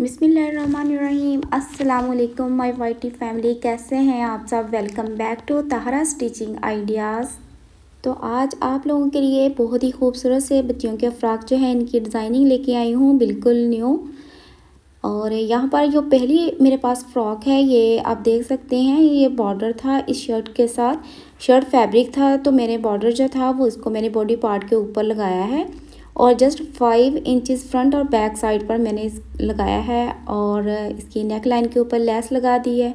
बिसमीम अस्सलाम my whitey family, कैसे हैं आप सब? Welcome back to Tahra stitching ideas. तो आज आप लोगों के लिए बहुत ही खूबसूरत से बच्चियों के फ्रॉक जो है, इनकी डिज़ाइनिंग लेके आई हूँ, बिल्कुल न्यू। और यहाँ पर जो पहली मेरे पास फ़्रॉक है, ये आप देख सकते हैं, ये बॉर्डर था इस शर्ट के साथ। शर्ट फैब्रिक था तो मैंने बॉर्डर जो था, वो इसको मैंने बॉडी पार्ट के ऊपर लगाया है। और जस्ट फाइव इंचज़ फ्रंट और बैक साइड पर मैंने इस लगाया है और इसकी नेक लाइन के ऊपर लेस लगा दी है।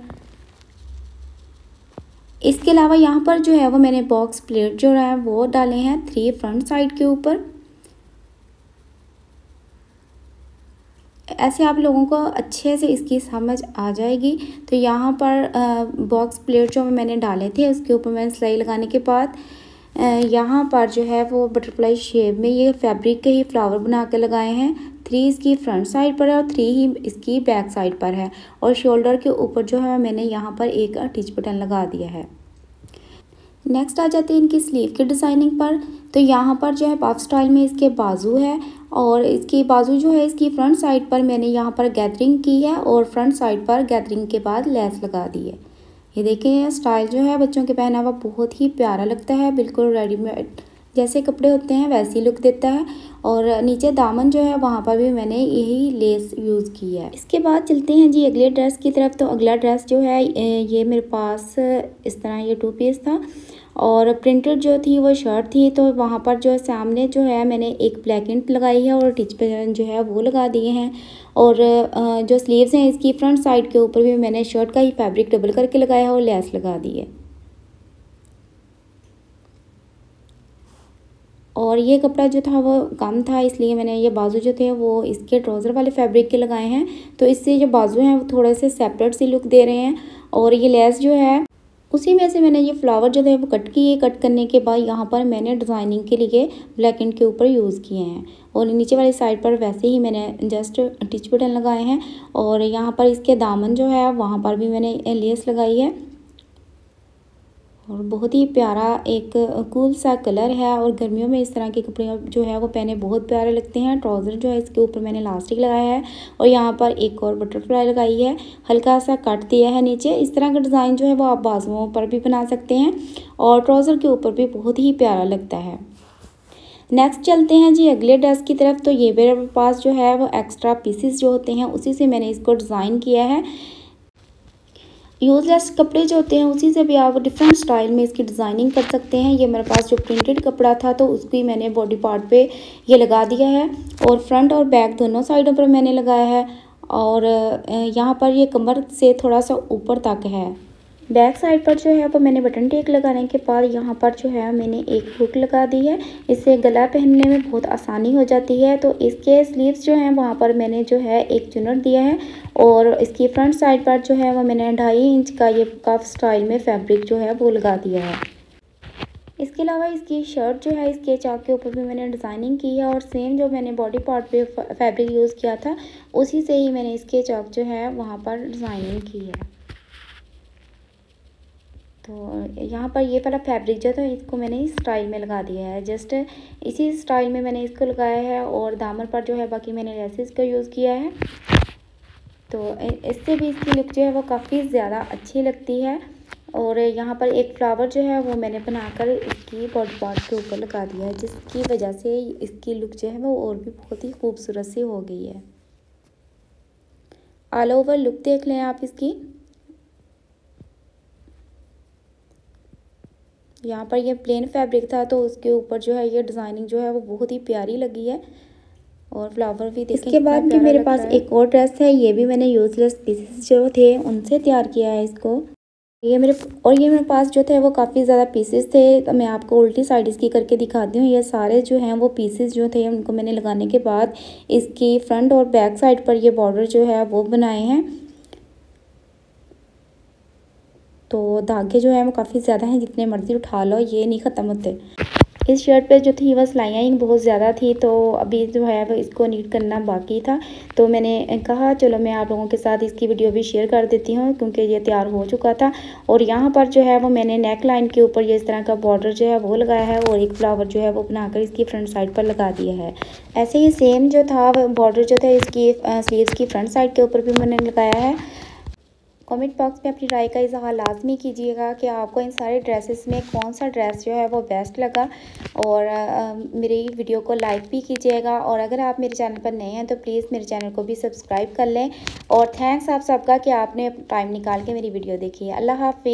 इसके अलावा यहाँ पर जो है वो मैंने बॉक्स प्लेट जो है वो डाले हैं थ्री फ्रंट साइड के ऊपर। ऐसे आप लोगों को अच्छे से इसकी समझ आ जाएगी। तो यहाँ पर बॉक्स प्लेट जो मैंने डाले थे उसके ऊपर मैंने सिलाई लगाने के बाद यहाँ पर जो है वो बटरफ्लाई शेप में ये फैब्रिक के ही फ्लावर बना के लगाए हैं। थ्री इसकी फ्रंट साइड पर है और थ्री ही इसकी बैक साइड पर है। और शोल्डर के ऊपर जो है मैंने यहाँ पर एक अटिच बटन लगा दिया है। नेक्स्ट आ जाते हैं इनकी स्लीव की डिज़ाइनिंग पर। तो यहाँ पर जो है पफ स्टाइल में इसके बाजू है और इसकी बाजू जो है इसकी फ्रंट साइड पर मैंने यहाँ पर गैदरिंग की है और फ्रंट साइड पर गैदरिंग के बाद लेस लगा दी है। ये देखें स्टाइल जो है बच्चों के पहनावा बहुत ही प्यारा लगता है, बिल्कुल रेडीमेड जैसे कपड़े होते हैं वैसी लुक देता है और नीचे दामन जो है वहाँ पर भी मैंने यही लेस यूज़ की है। इसके बाद चलते हैं जी अगले ड्रेस की तरफ़ तो अगला ड्रेस जो है, ये मेरे पास इस तरह ये टू पीस था। और प्रिंटेड जो थी, वो शर्ट थी तो वहाँ पर जो है, सामने जो है, मैंने एक ब्लैकेंट लगाई है और टिच पे जो है, वो लगा दिए हैं। और जो स्लीव्स हैं, इसकी फ्रंट साइड के ऊपर भी मैंने शर्ट का ही फैब्रिक डबल करके लगाया है और लेस लगा दी है। और ये कपड़ा जो था, वो कम था, इसलिए मैंने ये बाजू जो थे, वो इसके ट्राउज़र वाले फैब्रिक के लगाए हैं। तो इससे जो बाजू हैं, वो थोड़े से सेपरेट सी लुक दे रहे हैं। और ये लेस जो है उसी में से मैंने ये फ्लावर जो है वो कट किए, कट करने के बाद यहाँ पर मैंने डिज़ाइनिंग के लिए ब्लैक एंड के ऊपर यूज़ किए हैं। और नीचे वाली साइड पर वैसे ही मैंने जस्ट टिच बटन लगाए हैं और यहाँ पर इसके दामन जो है, वहाँ पर भी मैंने लेस लगाई है। और बहुत ही प्यारा एक कूल सा कलर है और गर्मियों में इस तरह के कपड़े जो है वो पहने बहुत प्यारे लगते हैं। ट्राउज़र जो है इसके ऊपर मैंने लास्टिक लगाया है और यहाँ पर एक और बटरफ्लाई लगाई है। हल्का सा कट दिया है नीचे। इस तरह का डिज़ाइन जो है वो आप बाजुओं पर भी बना सकते हैं और ट्राउज़र के ऊपर भी बहुत ही प्यारा लगता है। नेक्स्ट चलते हैं जी अगले ड्रेस की तरफ़। तो ये मेरे पास जो है वो एक्स्ट्रा पीसीस जो होते हैं, उसी से मैंने इसको डिज़ाइन किया है। यूज़लेस कपड़े जो होते हैं, उसी से भी आप डिफरेंट स्टाइल में इसकी डिज़ाइनिंग कर सकते हैं। ये मेरे पास जो प्रिंटेड कपड़ा था तो उसकी मैंने बॉडी पार्ट पे ये लगा दिया है और फ्रंट और बैक दोनों साइडों पर मैंने लगाया है और यहाँ पर ये कमर से थोड़ा सा ऊपर तक है। बैक साइड पर जो है वो मैंने बटन टेक लगाने के बाद यहाँ पर जो है, मैंने एक हुक लगा दी है। इससे गला पहनने में बहुत आसानी हो जाती है। तो इसके स्लीव्स जो हैं, वहाँ पर मैंने जो है, एक चुनर दिया है और इसकी फ्रंट साइड पर जो है, वो मैंने ढाई इंच का ये कफ स्टाइल में फैब्रिक जो है, वो लगा दिया है। इसके अलावा इसकी शर्ट जो है, इसके चाक के ऊपर भी मैंने डिज़ाइनिंग की है और सेम जो मैंने बॉडी पार्ट पे फैब्रिक यूज़ किया था, उसी से ही मैंने इसके चाक जो है, वहाँ पर डिज़ाइनिंग की है। तो यहाँ पर ये वाला फैब्रिक जो था इसको मैंने इस स्टाइल में लगा दिया है। जस्ट इसी स्टाइल में मैंने इसको लगाया है और दामन पर जो है बाकी मैंने लेसिस का यूज़ किया है। तो इससे भी इसकी लुक जो है वो काफ़ी ज़्यादा अच्छी लगती है। और यहाँ पर एक फ्लावर जो है वो मैंने बनाकर इसकी बॉडी पार्ट के ऊपर लगा दिया है, जिसकी वजह से इसकी लुक जो है वो और भी बहुत ही खूबसूरत सी हो गई है। ऑल ओवर लुक देख लें आप इसकी। यहाँ पर ये प्लेन फैब्रिक था तो उसके ऊपर जो है ये डिज़ाइनिंग जो है वो बहुत ही प्यारी लगी है। और फ्लावर भी इसके बाद भी मेरे पास एक और ड्रेस है ये भी मैंने यूज़लेस पीसेस जो थे उनसे तैयार किया है इसको। ये मेरे और ये मेरे पास जो थे वो काफ़ी ज़्यादा पीसेस थे तो मैं आपको उल्टी साइड इसकी करके दिखाती हूँ। ये सारे जो हैं वो पीसेस जो थे उनको मैंने लगाने के बाद इसकी फ्रंट और बैक साइड पर ये बॉर्डर जो है वो बनाए हैं। तो धागे जो है वो काफ़ी ज़्यादा हैं, जितने मर्ज़ी उठा लो, ये नहीं ख़त्म होते। इस शर्ट पे जो थी वह सिलाइयाँ बहुत ज़्यादा थी तो अभी जो है, वो इसको नीट करना बाकी था। तो मैंने कहा, चलो, मैं आप लोगों के साथ इसकी वीडियो भी शेयर कर देती हूँ, क्योंकि ये तैयार हो चुका था। और यहाँ पर जो है, वो मैंने नेक लाइन के ऊपर ये इस तरह का बॉर्डर जो है, वो लगाया है और एक फ्लावर जो है, वो बनाकर इसकी फ्रंट साइड पर लगा दिया है। ऐसे ही सेम जो था बॉर्डर जो था, इसकी स्लीव्स की फ्रंट साइड के ऊपर भी मैंने लगाया है। कमेंट बॉक्स में अपनी राय का इजहार लाजमी कीजिएगा कि आपको इन सारे ड्रेसेस में कौन सा ड्रेस जो है वो बेस्ट लगा। और मेरी वीडियो को लाइक भी कीजिएगा। और अगर आप मेरे चैनल पर नए हैं तो प्लीज़ मेरे चैनल को भी सब्सक्राइब कर लें। और थैंक्स आप सबका कि आपने टाइम निकाल के मेरी वीडियो देखी है। अल्लाह हाफि